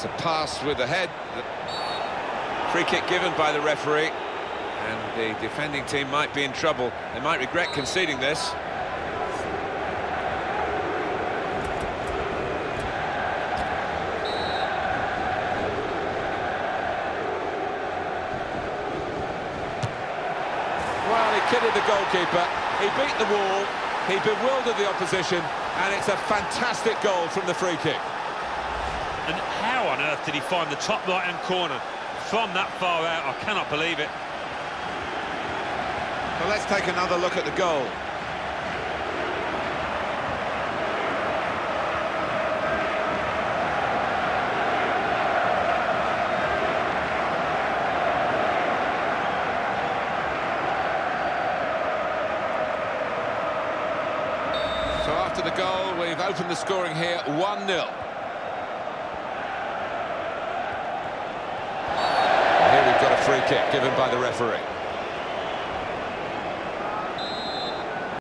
It's a pass with the head. Free kick given by the referee. And the defending team might be in trouble. They might regret conceding this. Well, he kidded the goalkeeper. He beat the wall. He bewildered the opposition. And it's a fantastic goal from the free kick. And how on earth did he find the top right-hand corner from that far out? I cannot believe it. Well, let's take another look at the goal. So after the goal, we've opened the scoring here 1-0. Kick given by the referee.